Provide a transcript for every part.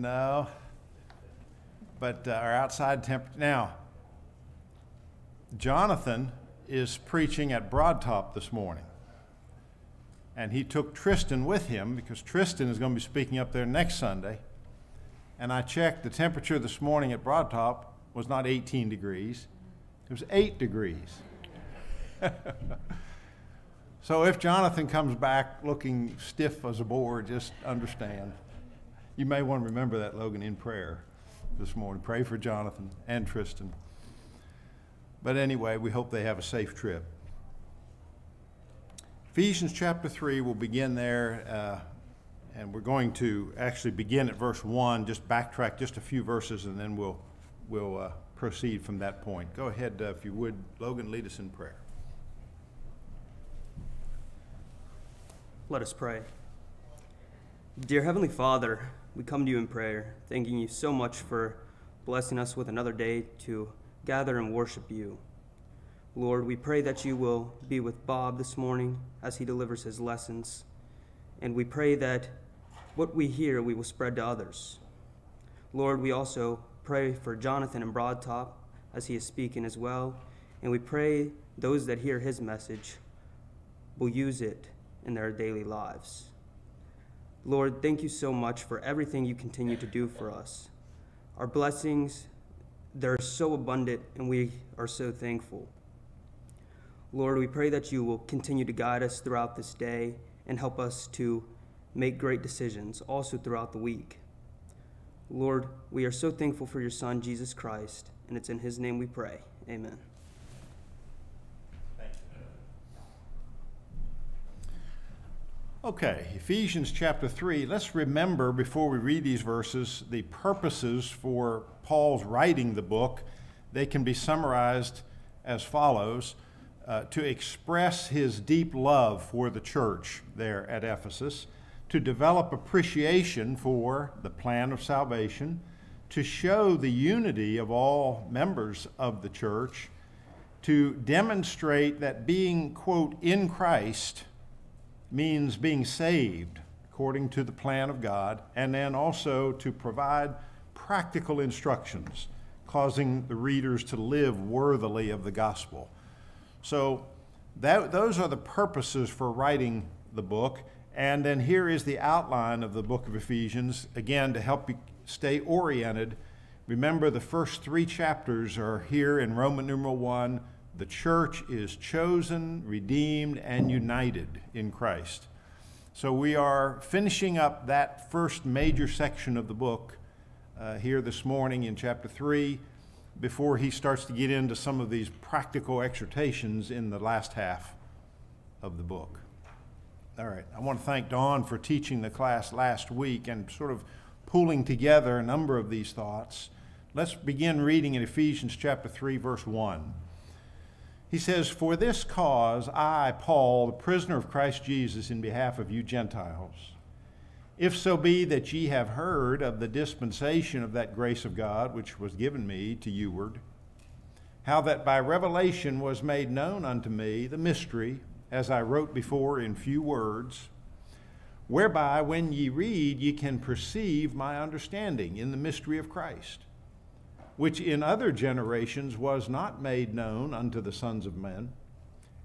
No. But uh, our outside temperature. Now, Jonathan is preaching at Broadtop this morning. And he took Tristan with him because Tristan is going to be speaking up there next Sunday. And I checked the temperature this morning at Broadtop was not 18 degrees, it was 8 degrees. so if Jonathan comes back looking stiff as a board, just understand. You may want to remember that, Logan, in prayer this morning. Pray for Jonathan and Tristan. But anyway, we hope they have a safe trip. Ephesians chapter 3, we'll begin there, uh, and we're going to actually begin at verse 1, just backtrack just a few verses, and then we'll, we'll uh, proceed from that point. Go ahead, uh, if you would, Logan, lead us in prayer. Let us pray. Dear Heavenly Father, we come to you in prayer, thanking you so much for blessing us with another day to gather and worship you. Lord, we pray that you will be with Bob this morning as he delivers his lessons. And we pray that what we hear we will spread to others. Lord, we also pray for Jonathan and Broadtop as he is speaking as well. And we pray those that hear his message will use it in their daily lives. Lord, thank you so much for everything you continue to do for us. Our blessings, they're so abundant, and we are so thankful. Lord, we pray that you will continue to guide us throughout this day and help us to make great decisions also throughout the week. Lord, we are so thankful for your Son, Jesus Christ, and it's in his name we pray. Amen. Okay, Ephesians chapter 3. Let's remember before we read these verses the purposes for Paul's writing the book. They can be summarized as follows uh, to express his deep love for the church there at Ephesus, to develop appreciation for the plan of salvation, to show the unity of all members of the church, to demonstrate that being, quote, in Christ means being saved according to the plan of God, and then also to provide practical instructions, causing the readers to live worthily of the gospel. So, that, those are the purposes for writing the book. And then here is the outline of the book of Ephesians, again, to help you stay oriented. Remember, the first three chapters are here in Roman numeral 1 the church is chosen, redeemed, and united in Christ. So we are finishing up that first major section of the book uh, here this morning in chapter 3 before he starts to get into some of these practical exhortations in the last half of the book. All right, I want to thank Dawn for teaching the class last week and sort of pulling together a number of these thoughts. Let's begin reading in Ephesians chapter 3, verse 1. He says, For this cause I, Paul, the prisoner of Christ Jesus, in behalf of you Gentiles, if so be that ye have heard of the dispensation of that grace of God which was given me to youward, how that by revelation was made known unto me the mystery, as I wrote before in few words, whereby when ye read ye can perceive my understanding in the mystery of Christ which in other generations was not made known unto the sons of men,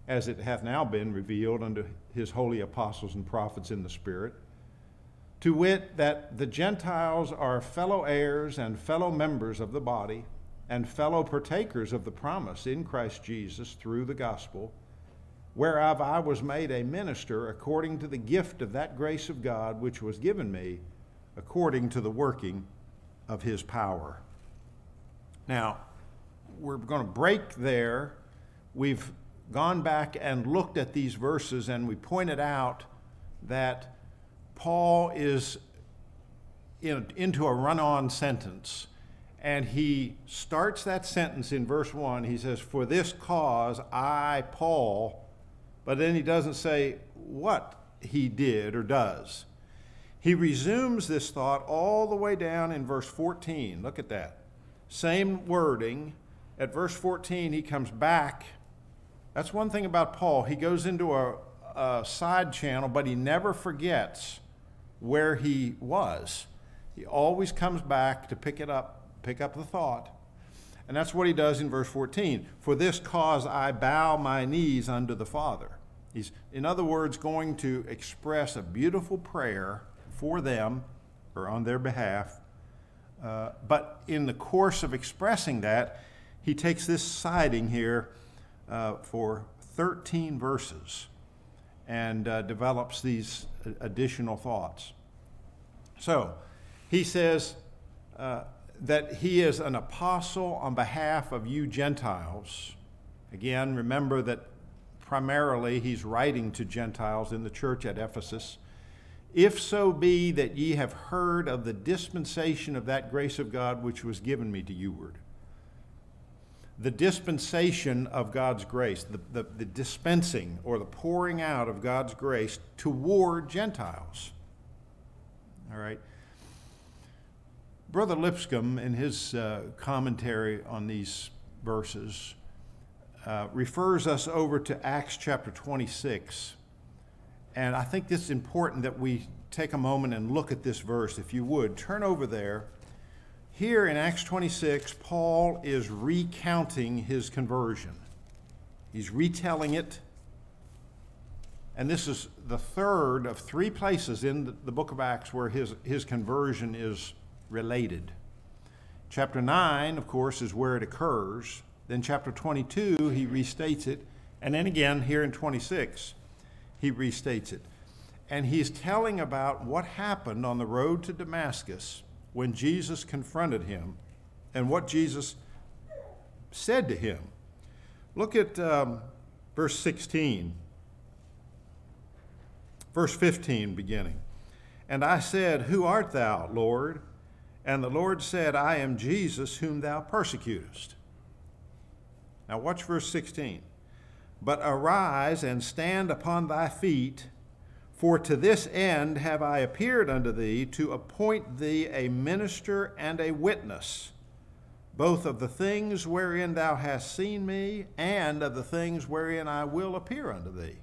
as it hath now been revealed unto his holy apostles and prophets in the Spirit, to wit, that the Gentiles are fellow heirs and fellow members of the body, and fellow partakers of the promise in Christ Jesus through the gospel, whereof I was made a minister according to the gift of that grace of God which was given me, according to the working of his power. Now, we're going to break there. We've gone back and looked at these verses and we pointed out that Paul is in, into a run on sentence. And he starts that sentence in verse 1. He says, For this cause I, Paul, but then he doesn't say what he did or does. He resumes this thought all the way down in verse 14. Look at that. Same wording. At verse 14, he comes back. That's one thing about Paul. He goes into a, a side channel, but he never forgets where he was. He always comes back to pick it up, pick up the thought. And that's what he does in verse 14. For this cause I bow my knees unto the Father. He's, in other words, going to express a beautiful prayer for them or on their behalf. Uh, but in the course of expressing that, he takes this siding here uh, for 13 verses and uh, develops these additional thoughts. So he says uh, that he is an apostle on behalf of you Gentiles. Again, remember that primarily he's writing to Gentiles in the church at Ephesus. If so be that ye have heard of the dispensation of that grace of God which was given me to youward the dispensation of God's grace, the, the, the, dispensing or the pouring out of God's grace toward Gentiles. All right. Brother Lipscomb, in his uh, commentary on these verses, uh, refers us over to Acts chapter 26. And I think it's important that we take a moment and look at this verse. If you would, turn over there here in Acts 26, Paul is recounting his conversion. He's retelling it. And this is the third of three places in the book of Acts where his, his conversion is related. Chapter 9, of course, is where it occurs. Then, chapter 22, he restates it. And then again, here in 26, he restates it. And he's telling about what happened on the road to Damascus when Jesus confronted him and what Jesus said to him. Look at um, verse 16, verse 15 beginning. And I said, Who art thou, Lord? And the Lord said, I am Jesus whom thou persecutest. Now watch verse 16. But arise and stand upon thy feet for to this end have I appeared unto thee, to appoint thee a minister and a witness, both of the things wherein thou hast seen me, and of the things wherein I will appear unto thee,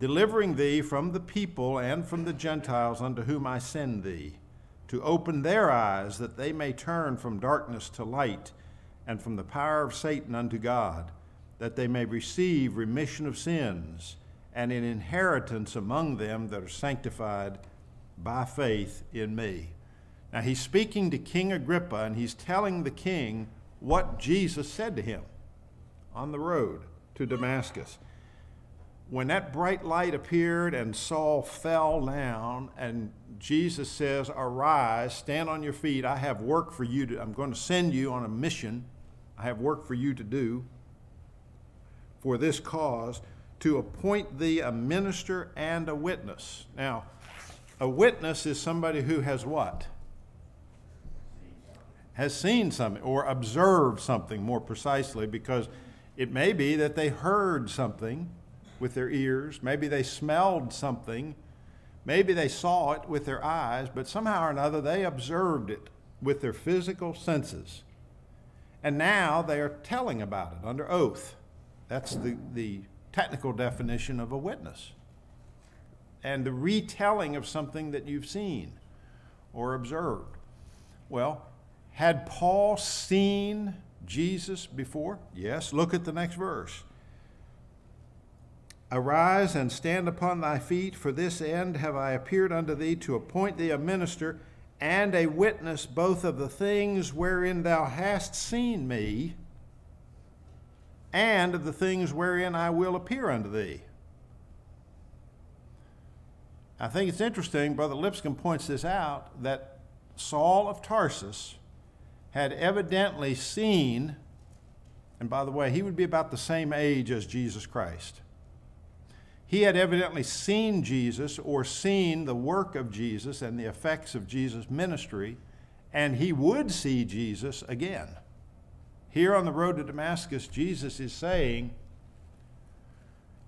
delivering thee from the people and from the Gentiles unto whom I send thee, to open their eyes that they may turn from darkness to light, and from the power of Satan unto God, that they may receive remission of sins and an inheritance among them that are sanctified by faith in me. Now he's speaking to King Agrippa and he's telling the king what Jesus said to him on the road to Damascus. When that bright light appeared and Saul fell down, and Jesus says, Arise, stand on your feet. I have work for you to, I'm going to send you on a mission. I have work for you to do for this cause to appoint thee a minister and a witness. Now, a witness is somebody who has what? Has seen something or observed something more precisely, because it may be that they heard something with their ears, maybe they smelled something, maybe they saw it with their eyes, but somehow or another they observed it with their physical senses. And now they are telling about it under oath. That's the, the technical definition of a witness and the retelling of something that you've seen or observed. Well, had Paul seen Jesus before? Yes. Look at the next verse. Arise and stand upon thy feet, for this end have I appeared unto thee to appoint thee a minister and a witness both of the things wherein thou hast seen me and of the things wherein I will appear unto thee. I think it's interesting, Brother Lipscomb points this out, that Saul of Tarsus had evidently seen, and by the way, he would be about the same age as Jesus Christ. He had evidently seen Jesus or seen the work of Jesus and the effects of Jesus' ministry, and he would see Jesus again. Here on the road to Damascus, Jesus is saying,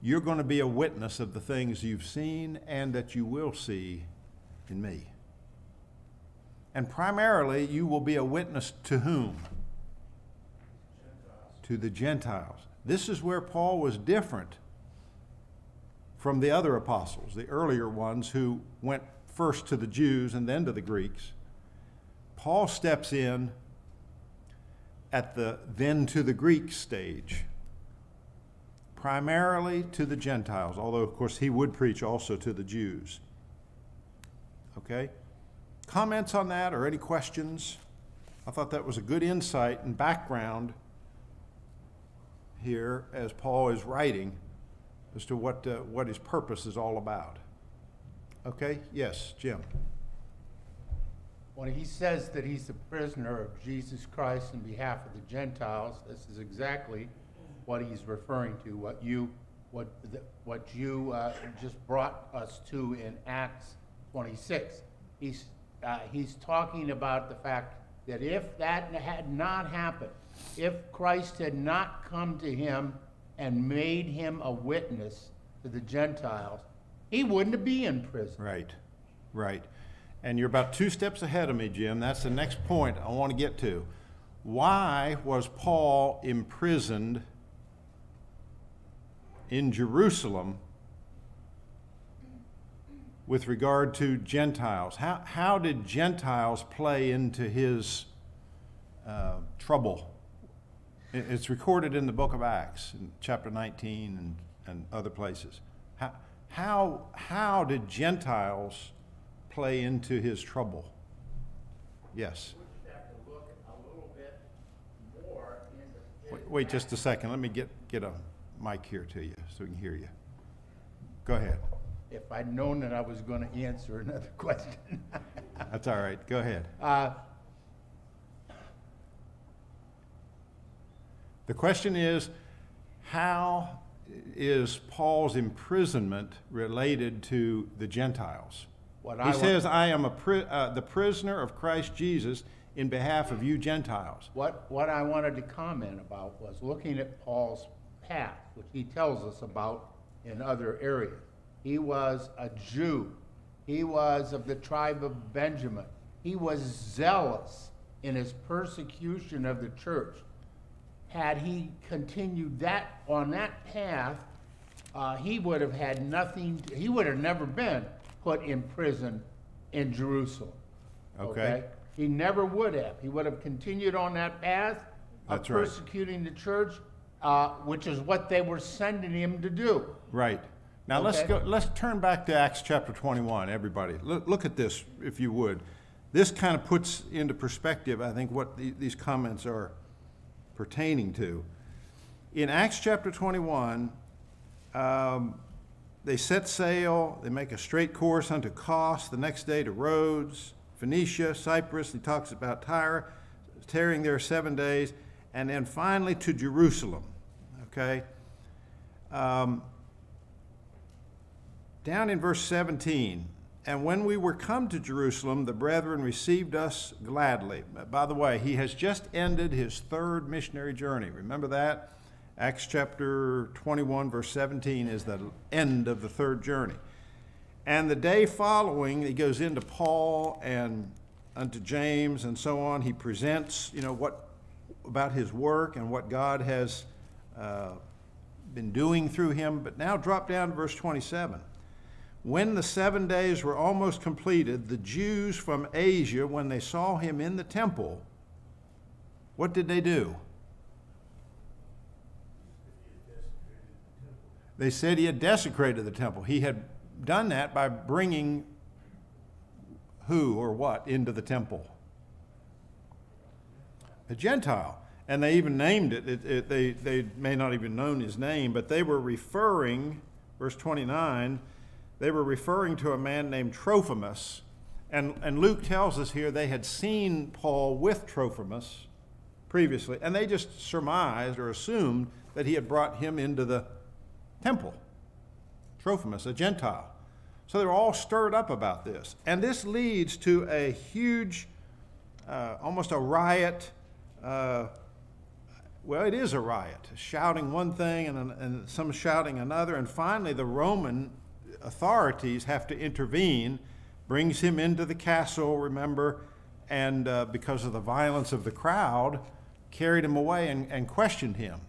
You're going to be a witness of the things you've seen and that you will see in me. And primarily, you will be a witness to whom? To the Gentiles. This is where Paul was different from the other apostles, the earlier ones who went first to the Jews and then to the Greeks. Paul steps in at the then to the Greek stage, primarily to the Gentiles, although, of course, he would preach also to the Jews. Okay? Comments on that or any questions? I thought that was a good insight and background here as Paul is writing as to what, uh, what his purpose is all about. Okay? Yes, Jim. When he says that he's a prisoner of Jesus Christ in behalf of the Gentiles, this is exactly what he's referring to, what you, what, the- what you uh, just brought us to in Acts 26. He's, uh, he's talking about the fact that if that had not happened, if Christ had not come to him and made him a witness to the Gentiles, he wouldn't be in prison. Right, right. And you're about two steps ahead of me, Jim. That's the next point I want to get to. Why was Paul imprisoned in Jerusalem with regard to Gentiles? How, how did Gentiles play into his uh, trouble? It's recorded in the book of Acts, in chapter 19 and, and other places. How, how, how did Gentiles play into his trouble? Yes. We have to look a little bit more into. Wait, wait just a second. Let me get, get a mic here to you so we can hear you. Go ahead. If I'd known that I was going to answer another question. That's all right. Go ahead. Uh, The question is how is Paul's imprisonment related to the Gentiles? What He wa- says, I am a pri- uh, the prisoner of Christ Jesus in behalf of you Gentiles. What, what I wanted to comment about was looking at Paul's path, which he tells us about in other areas. He was a Jew. He was of the tribe of Benjamin. He was zealous in his persecution of the church. Had he continued that, on that path, uh, he would have had nothing, he would have never been put in prison in Jerusalem. Okay. He never would have. He would have continued on that path of That's right. persecuting the church, uh, which is what they were sending him to do. Right. Now let's go. Let's turn back to Acts chapter 21. Everybody, look, look at this, if you would. This kind of puts into perspective, I think, what the, these comments are pertaining to. In Acts chapter 21, um, they set sail. They make a straight course unto Kos. The next day to Rhodes, Phoenicia, Cyprus. He talks about Tyre, tarrying there seven days, and then finally to Jerusalem. Okay. Um, down in verse 17, and when we were come to Jerusalem, the brethren received us gladly. By the way, he has just ended his third missionary journey. Remember that? Acts chapter 21, verse 17 is the end of the third journey. And the day following, he goes into Paul and unto James and so on. He presents, you know, what about his work and what God has uh, been doing through him. But now drop down to verse 27. When the seven days were almost completed, the Jews from Asia, when they saw him in the temple, what did they do? They said he had desecrated the temple. He had done that by bringing who or what into the temple? A Gentile. And they even named it. it, it they, they may not even known his name, but they were referring, verse 29, they were referring to a man named Trophimus. And, and Luke tells us here they had seen Paul with Trophimus previously, and they just surmised or assumed that he had brought him into the temple. Trophimus, a Gentile. So they're all stirred up about this. And this leads to a huge, uh, almost a riot. Uh, well, it is a riot, shouting one thing and, and some shouting another. And finally, the Roman authorities have to intervene, brings him into the castle, remember, and uh, because of the violence of the crowd, carried him away and, and questioned him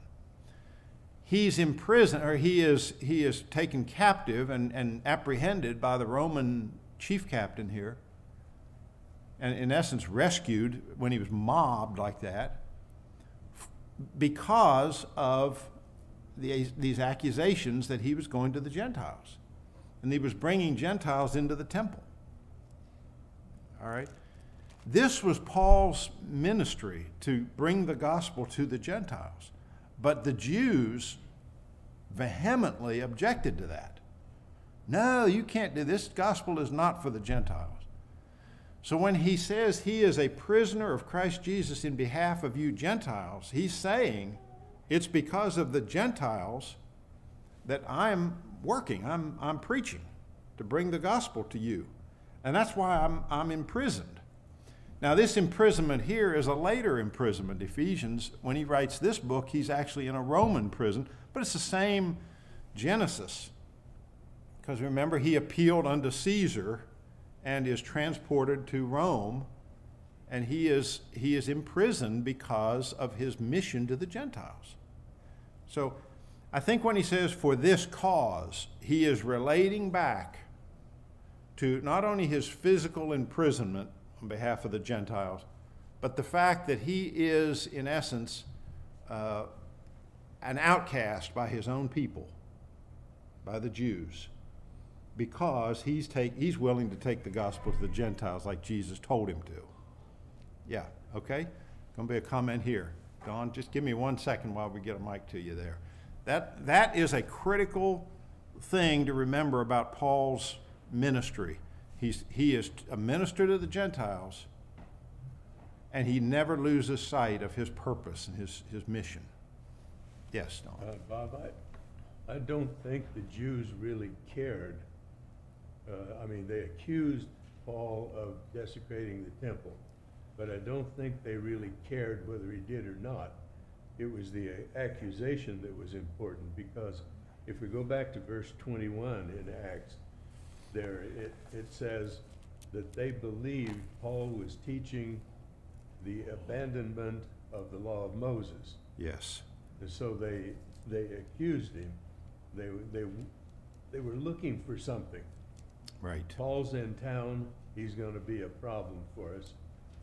he's imprisoned or he is he is taken captive and, and apprehended by the Roman chief captain here, and in essence rescued when he was mobbed like that because of the, these accusations that he was going to the Gentiles. And he was bringing Gentiles into the temple. All right? This was Paul's ministry to bring the gospel to the Gentiles. But the Jews vehemently objected to that. No, you can't do this. Gospel is not for the Gentiles. So when he says he is a prisoner of Christ Jesus in behalf of you Gentiles, he's saying it's because of the Gentiles that I'm working, I'm, I'm preaching to bring the gospel to you. And that's why I'm, I'm imprisoned. Now, this imprisonment here is a later imprisonment. Ephesians, when he writes this book, he's actually in a Roman prison, but it's the same Genesis. Because remember, he appealed unto Caesar and is transported to Rome, and he is, he is imprisoned because of his mission to the Gentiles. So I think when he says for this cause, he is relating back to not only his physical imprisonment on behalf of the Gentiles, but the fact that he is, in essence, uh, an outcast by his own people, by the Jews, because he's, take, he's willing to take the gospel to the Gentiles like Jesus told him to. Yeah, okay? To be a comment here. Don, just give me one second while we get a mic to you there. That, that is a critical thing to remember about Paul's ministry. He's, he is a minister to the Gentiles, and he never loses sight of his purpose and his, his mission. Yes, Don. Uh, Bob, I, I don't think the Jews really cared. Uh, I mean, they accused Paul of desecrating the temple but I don't think they really cared whether he did or not. It was the accusation that was important because if we go back to verse 21 in Acts, there it, it says that they believed Paul was teaching the abandonment of the law of Moses. Yes. And so they, they accused him. They, they, they were looking for something. Right. Paul's in town, he's going to be a problem for us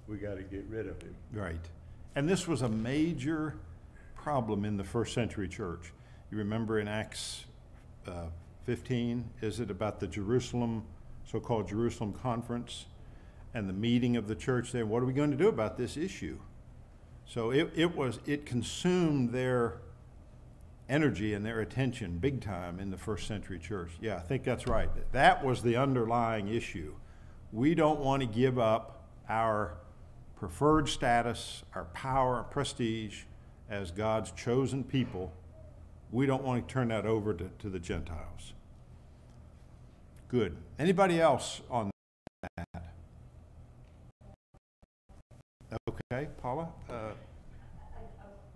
we got to get rid of him. Right. And this was a major problem in the first century church. You remember in Acts uh, 15, is it about the Jerusalem, so called Jerusalem conference, and the meeting of the church there? What are we going to do about this issue? So it, it was, it consumed their energy and their attention big time in the first century church. Yeah, I think that's right. That was the underlying issue. We don't want to give up our preferred status, our power, our prestige as God's chosen people, we don't want to turn that over to, to the Gentiles. Good. Anybody else on that? Okay, Paula? Uh,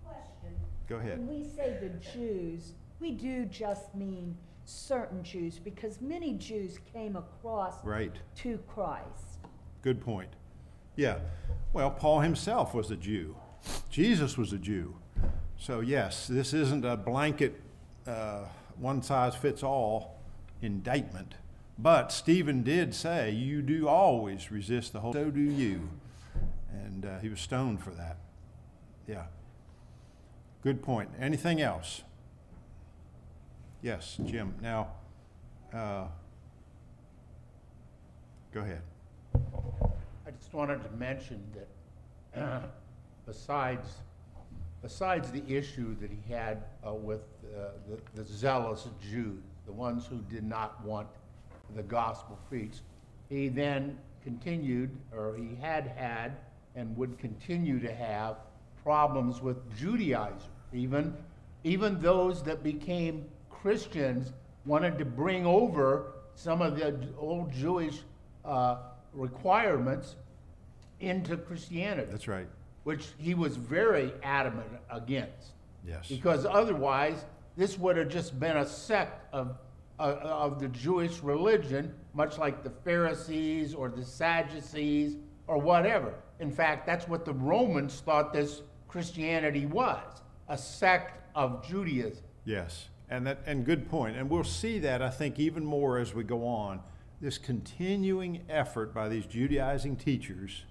question. Go ahead. When we say the Jews, we do just mean certain Jews because many Jews came across right. to Christ. Good point. Yeah. Well, Paul himself was a Jew. Jesus was a Jew. So, yes, this isn't a blanket, uh, one size fits all indictment. But Stephen did say, You do always resist the whole, so do you. And uh, he was stoned for that. Yeah. Good point. Anything else? Yes, Jim. Now, uh, go ahead. I just wanted to mention that besides, besides the issue that he had uh, with uh, the, the zealous Jews, the ones who did not want the gospel preached, he then continued, or he had had, and would continue to have problems with Judaizers. Even, even those that became Christians wanted to bring over some of the old Jewish uh, requirements into Christianity. That's right. Which he was very adamant against. Yes. Because otherwise, this would have just been a sect of, uh, of the Jewish religion, much like the Pharisees or the Sadducees or whatever. In fact, that's what the Romans thought this Christianity was a sect of Judaism. Yes, and that and good point. And we'll see that I think even more as we go on this continuing effort by these Judaizing teachers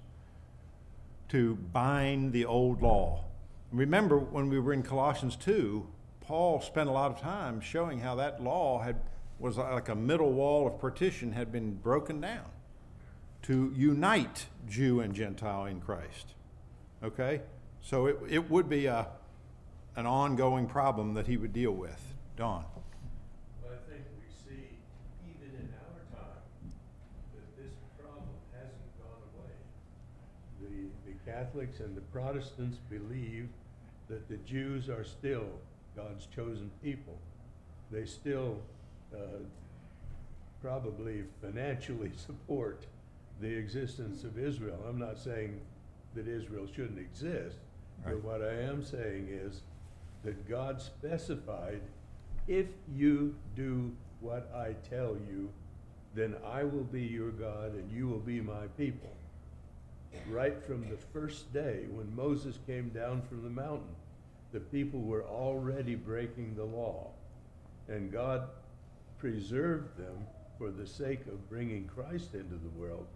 to bind the old law. Remember, when we were in Colossians 2, Paul spent a lot of time showing how that law had, was like a middle wall of partition had been broken down to unite Jew and Gentile in Christ. Okay? So it, it would be a, an ongoing problem that he would deal with. Don. Well, I think we see, even in our time, that this problem hasn't gone away. The, the Catholics and the Protestants believe that the Jews are still God's chosen people. They still uh, probably financially support the existence of Israel. I'm not saying that Israel shouldn't exist, but what I am saying is that God specified, if you do what I tell you, then I will be your God and you will be my people. Right from the first day when Moses came down from the mountain, the people were already breaking the law. And God preserved them for the sake of bringing Christ into the world,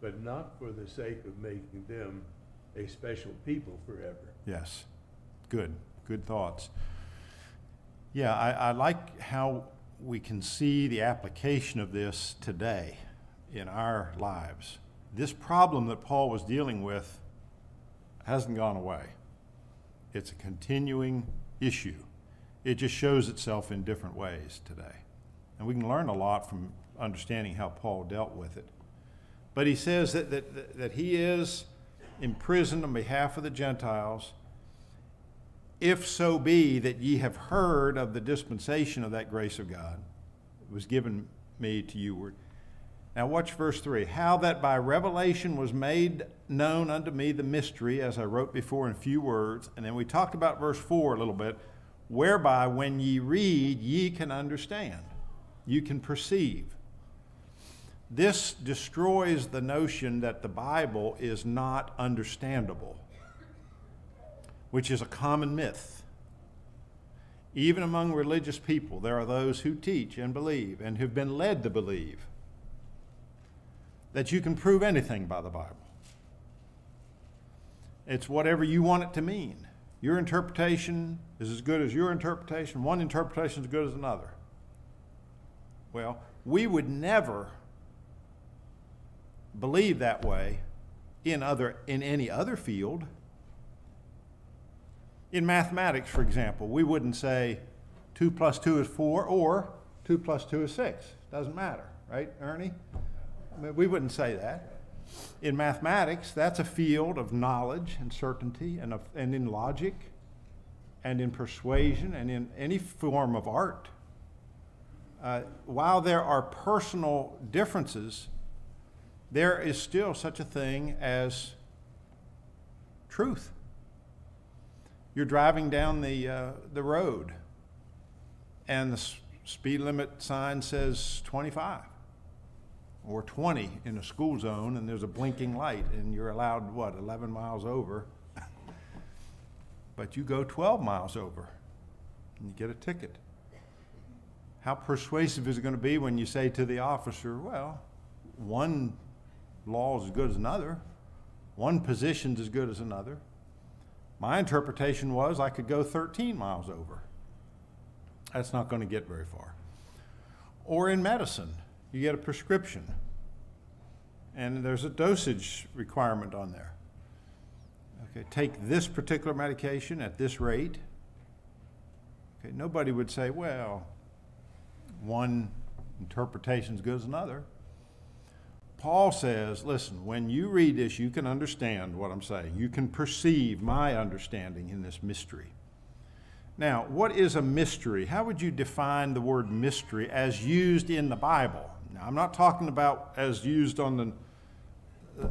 but not for the sake of making them a special people forever. Yes. Good. Good thoughts. Yeah, I, I like how we can see the application of this today in our lives. This problem that Paul was dealing with hasn't gone away. It's a continuing issue. It just shows itself in different ways today. And we can learn a lot from understanding how Paul dealt with it. But he says that, that, that he is imprisoned on behalf of the Gentiles, if so be that ye have heard of the dispensation of that grace of God, it was given me to you. Now, watch verse 3. How that by revelation was made known unto me the mystery, as I wrote before in a few words. And then we talked about verse 4 a little bit, whereby when ye read, ye can understand, you can perceive. This destroys the notion that the Bible is not understandable, which is a common myth. Even among religious people, there are those who teach and believe and have been led to believe that you can prove anything by the Bible. It's whatever you want it to mean. Your interpretation is as good as your interpretation. One interpretation is as good as another. Well, we would never believe that way in other in any other field. In mathematics, for example, we wouldn't say two plus two is four or two plus two is six. Doesn't matter, right, Ernie? We wouldn't say that. In mathematics, that's a field of knowledge and certainty, and, of, and in logic, and in persuasion, and in any form of art. Uh, while there are personal differences, there is still such a thing as truth. You're driving down the, uh, the road, and the speed limit sign says 25 or 20 in a school zone, and there's a blinking light, and you're allowed, what, 11 miles over? but you go 12 miles over, and you get a ticket. How persuasive is it going to be when you say to the officer, well, one law is as good as another, one position's as good as another? My interpretation was I could go 13 miles over. That's not going to get very far. Or in medicine, you get a prescription, and there's a dosage requirement on there. Okay, take this particular medication at this rate. Okay, nobody would say, well, one interpretation is good as another. Paul says, listen, when you read this, you can understand what I'm saying. You can perceive my understanding in this mystery. Now, what is a mystery? How would you define the word mystery as used in the Bible? Now, I'm not talking about as used on the,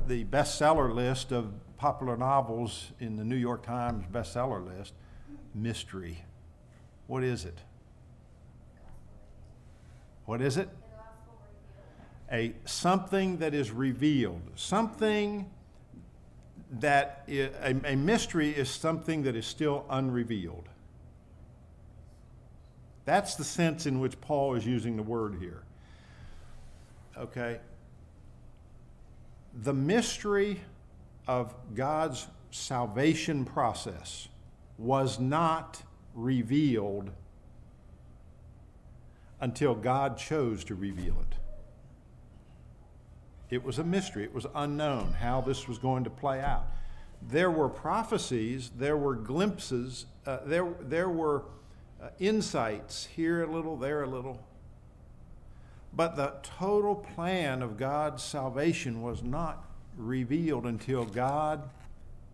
the bestseller list of popular novels in the New York Times bestseller list. Mystery. What is it? What is it? A something that is revealed. Something that a mystery is something that is still unrevealed. That's the sense in which Paul is using the word here. Okay? The mystery of God's salvation process was not revealed until God chose to reveal it. It was a mystery, it was unknown how this was going to play out. There were prophecies, there were glimpses, uh, there, there were uh, insights here a little, there a little. But the total plan of God's salvation was not revealed until God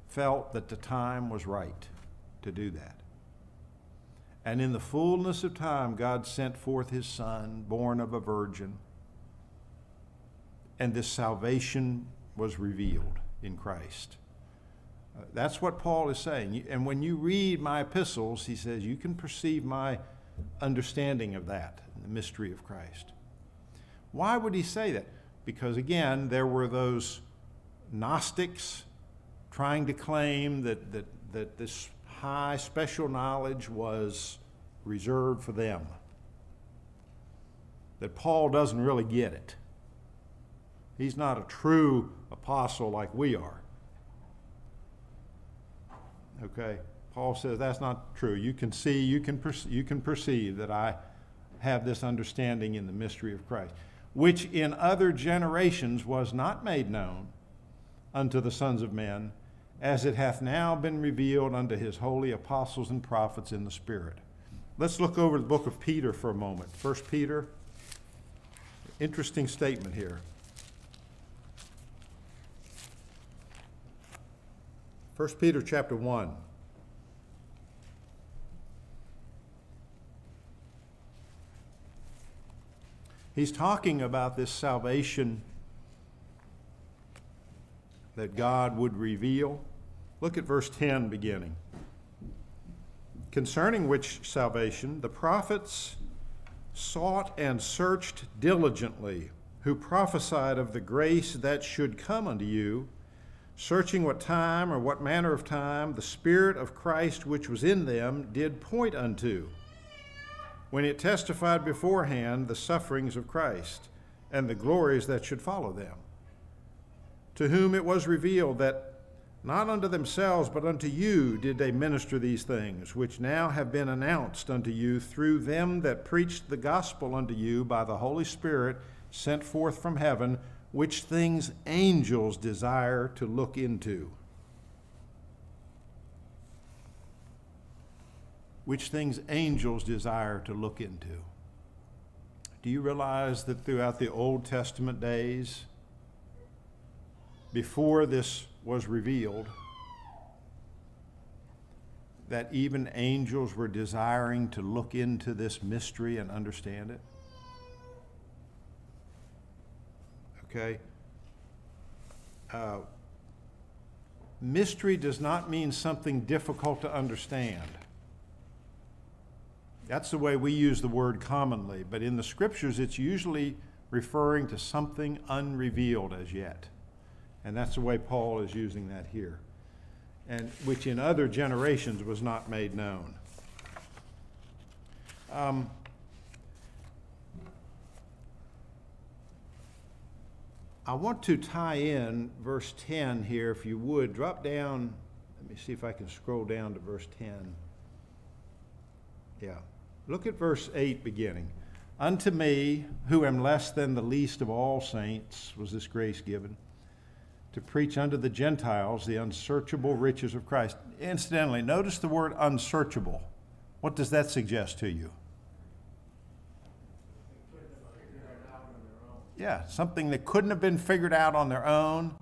felt that the time was right to do that. And in the fullness of time, God sent forth his Son, born of a virgin. And this salvation was revealed in Christ. Uh, that's what Paul is saying. And when you read my epistles, he says, you can perceive my understanding of that, the mystery of Christ. Why would he say that? Because again, there were those Gnostics trying to claim that, that, that this high special knowledge was reserved for them. That Paul doesn't really get it. He's not a true apostle like we are. Okay? Paul says that's not true. You can see, you can, you can perceive that I have this understanding in the mystery of Christ, which in other generations was not made known unto the sons of men as it hath now been revealed unto his holy apostles and prophets in the Spirit. Let's look over the book of Peter for a moment. First Peter, interesting statement here. First Peter chapter 1. He's talking about this salvation that God would reveal. Look at verse 10 beginning. Concerning which salvation the prophets sought and searched diligently, who prophesied of the grace that should come unto you, searching what time or what manner of time the Spirit of Christ which was in them did point unto, when it testified beforehand the sufferings of Christ and the glories that should follow them to whom it was revealed that not unto themselves, but unto you did they minister these things, which now have been announced unto you through them that preached the gospel unto you by the Holy Spirit sent forth from heaven, which things angels desire to look into. Which things angels desire to look into. Do you realize that throughout the Old Testament days, before this was revealed that even angels were desiring to look into this mystery and understand it? Okay? Uh, mystery does not mean something difficult to understand. That's the way we use the word commonly, but in the scriptures it's usually referring to something unrevealed as yet. And that's the way Paul is using that here, and which in other generations was not made known. Um, I want to tie in verse 10 here, if you would. Drop down, let me see if I can scroll down to verse 10. Yeah. Look at verse 8 beginning. Unto me, who am less than the least of all saints, was this grace given to preach unto the Gentiles the unsearchable riches of Christ. Incidentally, notice the word unsearchable. What does that suggest to you? Yeah, something that couldn't have been figured out on their own.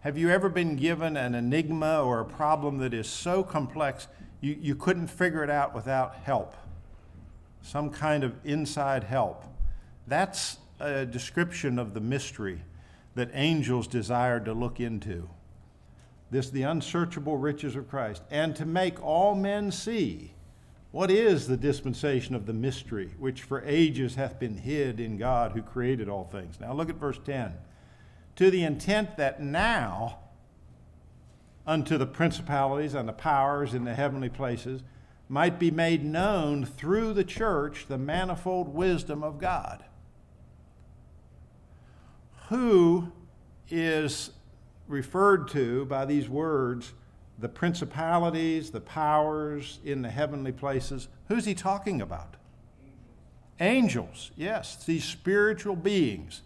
Have you ever been given an enigma or a problem that is so complex you, you couldn't figure it out without help? Some kind of inside help. That's a description of the mystery that angels desired to look into. This, the unsearchable riches of Christ, and to make all men see what is the dispensation of the mystery, which for ages hath been hid in God who created all things. Now look at verse 10. To the intent that now, unto the principalities and the powers in the heavenly places, might be made known through the church the manifold wisdom of God who is referred to by these words the principalities, the powers in the heavenly places? Who's he talking about? Angels, yes, these spiritual beings,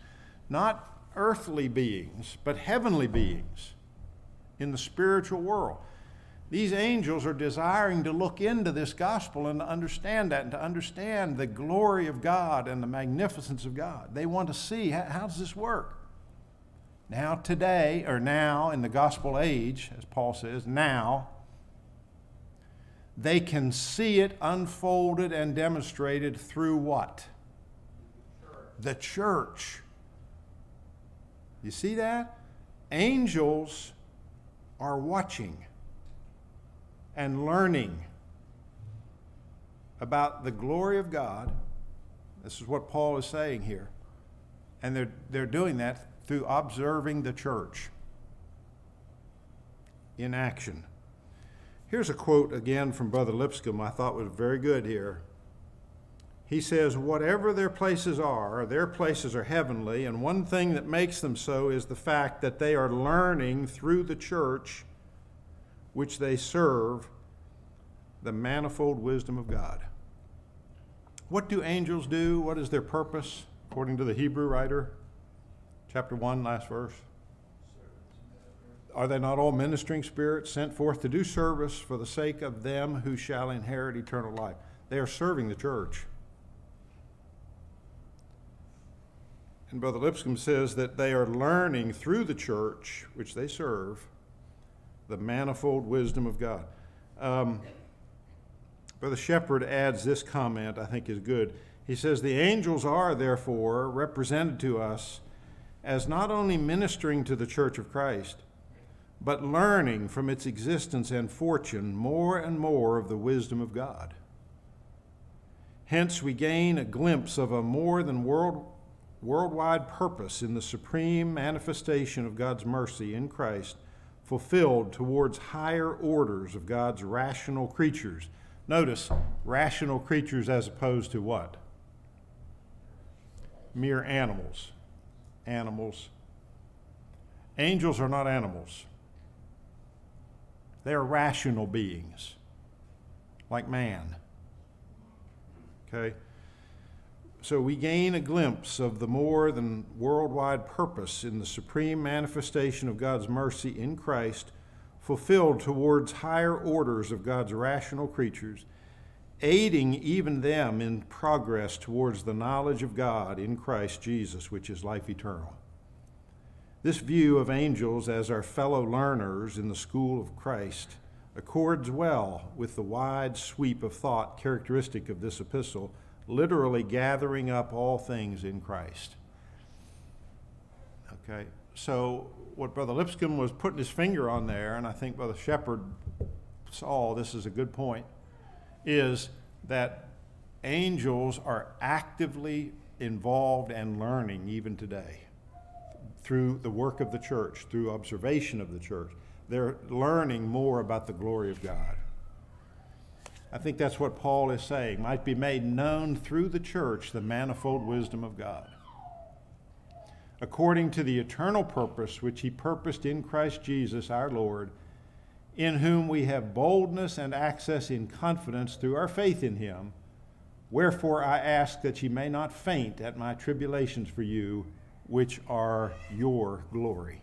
not earthly beings, but heavenly beings in the spiritual world. These angels are desiring to look into this gospel and to understand that and to understand the glory of God and the magnificence of God. They want to see how, how does this work? Now, today, or now in the gospel age, as Paul says, now, they can see it unfolded and demonstrated through what? The church. You see that? Angels are watching and learning about the glory of God. This is what Paul is saying here. And they're, they're doing that through observing the church in action. Here's a quote again from Brother Lipscomb I thought was very good here. He says, Whatever their places are, their places are heavenly, and one thing that makes them so is the fact that they are learning through the church which they serve the manifold wisdom of God. What do angels do? What is their purpose, according to the Hebrew writer? Chapter 1, last verse. Are they not all ministering spirits sent forth to do service for the sake of them who shall inherit eternal life? They are serving the church. And Brother Lipscomb says that they are learning through the church, which they serve, the manifold wisdom of God. Um, Brother Shepherd adds this comment I think is good. He says, The angels are, therefore, represented to us as not only ministering to the church of Christ, but learning from its existence and fortune more and more of the wisdom of God. Hence, we gain a glimpse of a more than world, worldwide purpose in the supreme manifestation of God's mercy in Christ, fulfilled towards higher orders of God's rational creatures. Notice, rational creatures as opposed to what? Mere animals. Animals. Angels are not animals. They are rational beings, like man. Okay? So we gain a glimpse of the more than worldwide purpose in the supreme manifestation of God's mercy in Christ, fulfilled towards higher orders of God's rational creatures, aiding even them in progress towards the knowledge of God in Christ Jesus, which is life eternal. This view of angels as our fellow learners in the school of Christ accords well with the wide sweep of thought characteristic of this epistle, literally gathering up all things in Christ. Okay, so what Brother Lipscomb was putting his finger on there, and I think Brother Shepherd saw this is a good point, is that angels are actively involved and learning even today through the work of the church, through observation of the church. They're learning more about the glory of God. I think that's what Paul is saying. Might be made known through the church the manifold wisdom of God. According to the eternal purpose which he purposed in Christ Jesus our Lord, in whom we have boldness and access in confidence through our faith in him. Wherefore I ask that ye may not faint at my tribulations for you which are your glory.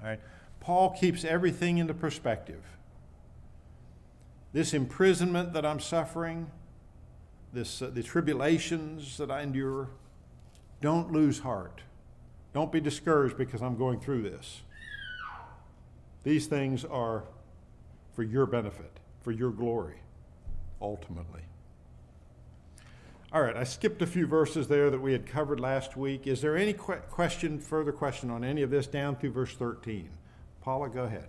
All right. Paul keeps everything into perspective. This imprisonment that I'm suffering, this, uh, the tribulations that I endure, don't lose heart. Don't be discouraged because I'm going through this. These things are for your benefit, for your glory, ultimately. All right, I skipped a few verses there that we had covered last week. Is there any que- question, further question on any of this down through verse 13? Paula, go ahead.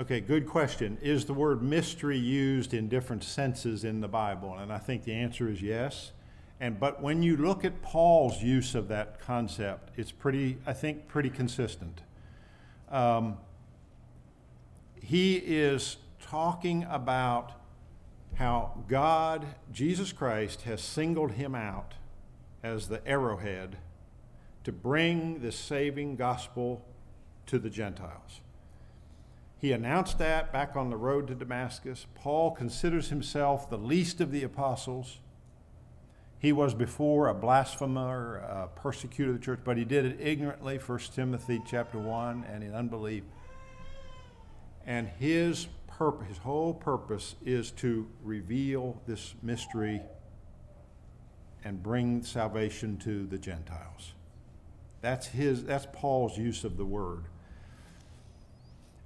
Okay, good question. Is the word mystery used in different senses in the Bible? And I think the answer is yes. And but when you look at Paul's use of that concept, it's pretty, I think, pretty consistent. Um, he is talking about how God, Jesus Christ, has singled him out as the arrowhead to bring the saving gospel to the Gentiles. He announced that back on the road to Damascus. Paul considers himself the least of the apostles. He was before a blasphemer, a persecutor of the church, but he did it ignorantly, 1 Timothy chapter 1, and in unbelief. And his purpose, his whole purpose is to reveal this mystery and bring salvation to the Gentiles. That's his that's Paul's use of the word.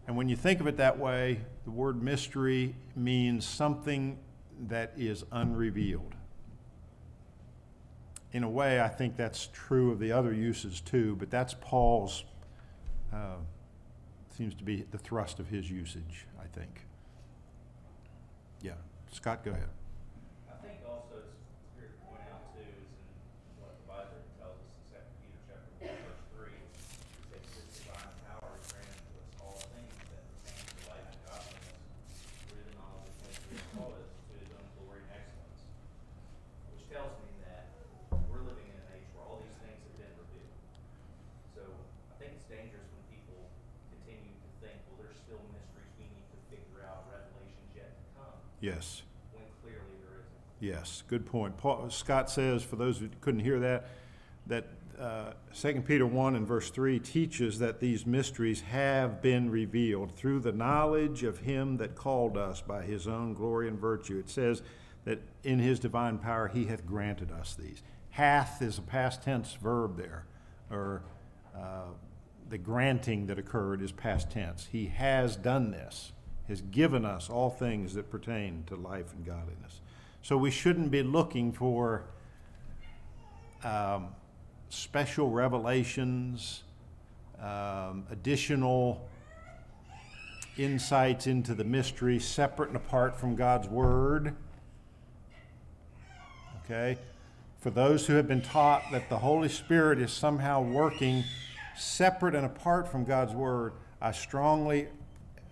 And when you think of it that way, the word mystery means something that is unrevealed. In a way, I think that's true of the other uses too, but that's Paul's, uh, seems to be the thrust of his usage, I think. Yeah. Scott, go ahead. I think also it's fair to point out too, is in what the Bible tells us in Second Peter chapter one verse three, it says this divine power is granted to us all things that pertain to life and godliness through the knowledge of him who has called us to his own glory and excellence. Which tells me that we're living in an age where all these things have been revealed. So I think it's dangerous when people continue to think, well, there's still mysteries we need to figure out, revelations yet to come, Yes. when clearly there isn't. Yes, good point. Paul, Scott says, for those who couldn't hear that, that uh, 2 Peter 1 and verse 3 teaches that these mysteries have been revealed through the knowledge of him that called us by his own glory and virtue. It says that in his divine power he hath granted us these. Hath is a past tense verb there, or uh, the granting that occurred is past tense. He has done this, has given us all things that pertain to life and godliness. So we shouldn't be looking for um, special revelations, um, additional insights into the mystery separate and apart from God's Word. Okay? For those who have been taught that the Holy Spirit is somehow working separate and apart from God's Word, I strongly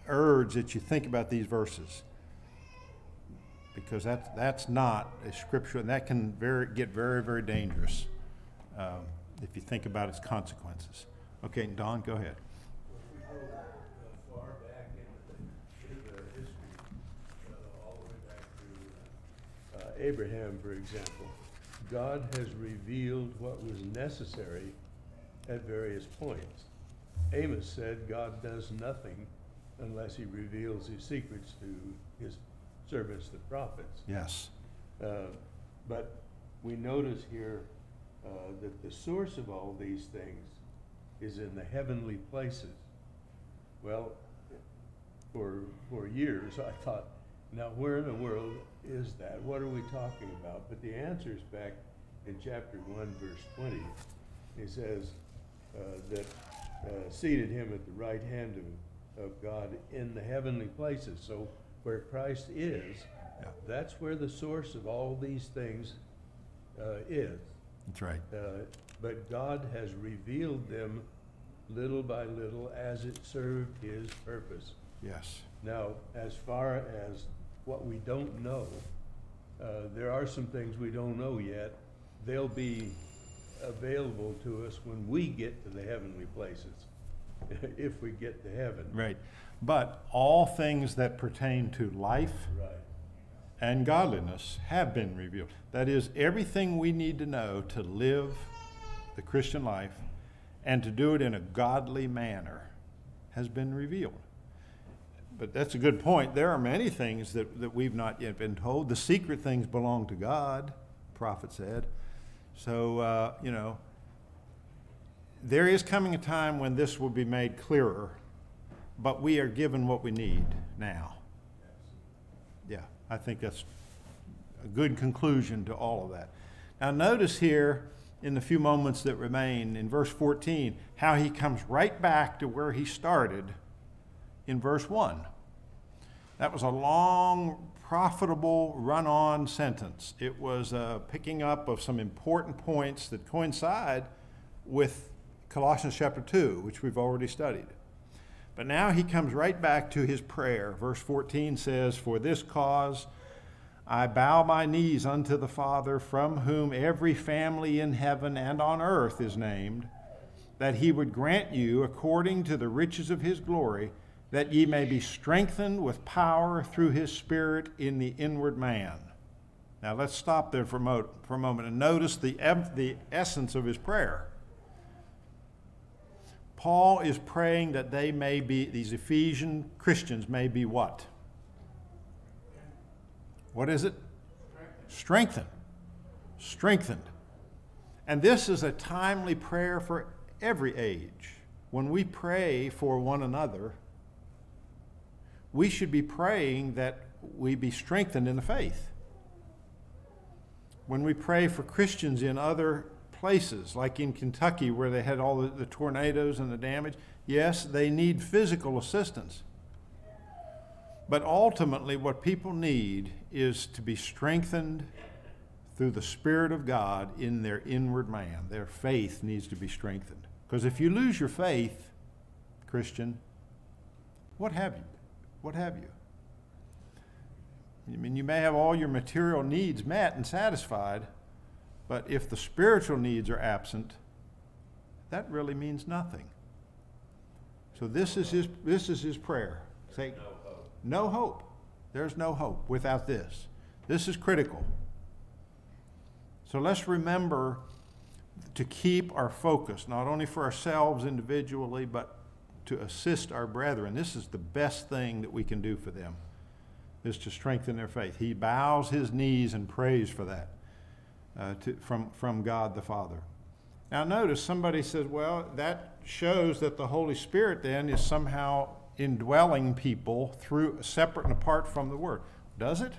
urge that you think about these verses because that's, that's not a scripture, and that can very, get very, very dangerous um, if you think about its consequences. Okay, Don, go ahead. Uh, Abraham, for example, God has revealed what was necessary at various points. Amos said God does nothing unless he reveals his secrets to his servants, the prophets. Yes. Uh, But we notice here uh, that the source of all these things is in the heavenly places. Well, for, for years, I thought, now where in the world is that? What are we talking about? But the answer is back in chapter one, verse twenty. He says uh, that uh, seated him at the right hand of, of God in the heavenly places. So where Christ is, Yeah. that's where the source of all these things uh, is. That's right. Uh, But God has revealed them little by little as it served his purpose. Yes. Now, as far as what we don't know, uh, there are some things we don't know yet. They'll be available to us when we get to the heavenly places, if we get to heaven. Right. But all things that pertain to life Right. and godliness have been revealed. That is, everything we need to know to live the Christian life and to do it in a godly manner has been revealed. But that's a good point. There are many things that, that we've not yet been told. The secret things belong to God, prophet said. So, uh, you know, there is coming a time when this will be made clearer but we are given what we need now. Yeah, I think that's a good conclusion to all of that. Now, notice here in the few moments that remain in verse 14 how he comes right back to where he started in verse 1. That was a long, profitable run on sentence. It was a picking up of some important points that coincide with Colossians chapter 2, which we've already studied. But now he comes right back to his prayer. Verse 14 says, For this cause I bow my knees unto the Father, from whom every family in heaven and on earth is named, that he would grant you, according to the riches of his glory, that ye may be strengthened with power through his Spirit in the inward man. Now let's stop there for a, moment and notice the, the essence of his prayer. Paul is praying that they may be, these Ephesian Christians may be what? What is it? Strengthened. Strengthened. And this is a timely prayer for every age. When we pray for one another, we should be praying that we be strengthened in the faith. When we pray for Christians in other places, like in Kentucky where they had all the, the tornadoes and the damage, yes, they need physical assistance. But ultimately, what people need is to be strengthened through the Spirit of God in their inward man. Their faith needs to be strengthened. Because if you lose your faith, Christian, what have you? What have you? I mean, you may have all your material needs met and satisfied, but if the spiritual needs are absent, that really means nothing. So this is his, this is his prayer. Say, No hope. no hope. There's no hope without this. This is critical. So let's remember to keep our focus, not only for ourselves individually, but to assist our brethren. This is the best thing that we can do for them, is to strengthen their faith. He bows his knees and prays for that uh, to, from, from God the Father. Now, notice somebody says, well, that shows that the Holy Spirit then is somehow indwelling people through separate and apart from the Word. Does it?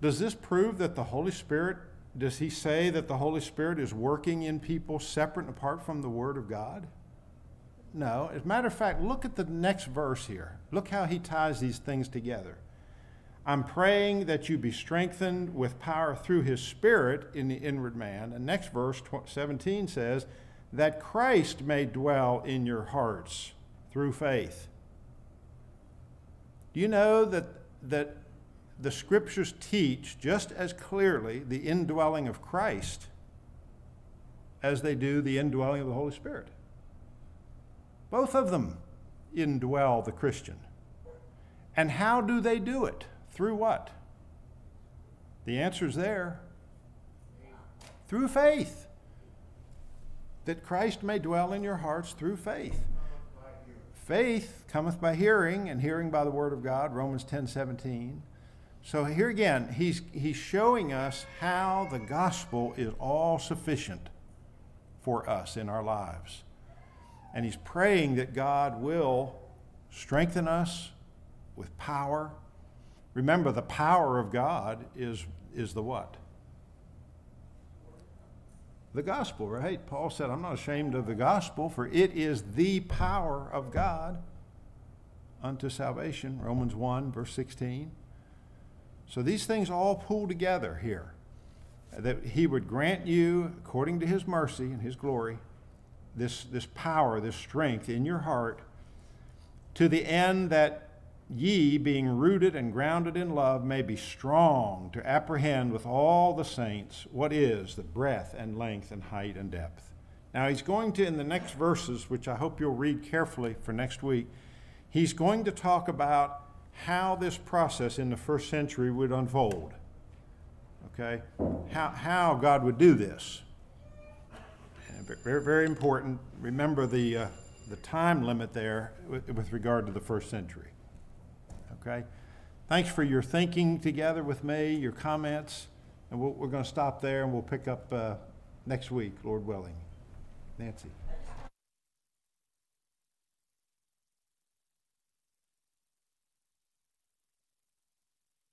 Does this prove that the Holy Spirit, does he say that the Holy Spirit is working in people separate and apart from the Word of God? No. As a matter of fact, look at the next verse here. Look how he ties these things together. I'm praying that you be strengthened with power through his Spirit in the inward man. And next verse, 17 says, that Christ may dwell in your hearts through faith. Do you know that, that the scriptures teach just as clearly the indwelling of Christ as they do the indwelling of the Holy Spirit? Both of them indwell the Christian. And how do they do it? Through what? The answer's there. Through faith. That Christ may dwell in your hearts through faith. Faith cometh by hearing, and hearing by the word of God, Romans 10 17. So here again, he's, he's showing us how the gospel is all sufficient for us in our lives. And he's praying that God will strengthen us with power. Remember, the power of God is, is the what? The gospel, right? Paul said, I'm not ashamed of the gospel, for it is the power of God unto salvation. Romans 1, verse 16. So these things all pull together here. That he would grant you, according to his mercy and his glory, this, this power, this strength in your heart, to the end that ye, being rooted and grounded in love, may be strong to apprehend with all the saints what is the breadth and length and height and depth. Now, he's going to, in the next verses, which I hope you'll read carefully for next week, he's going to talk about how this process in the first century would unfold. Okay? How, how God would do this. Very, very important. Remember the, uh, the time limit there with, with regard to the first century. Okay? Thanks for your thinking together with me, your comments, and we'll, we're going to stop there and we'll pick up uh, next week, Lord willing. Nancy.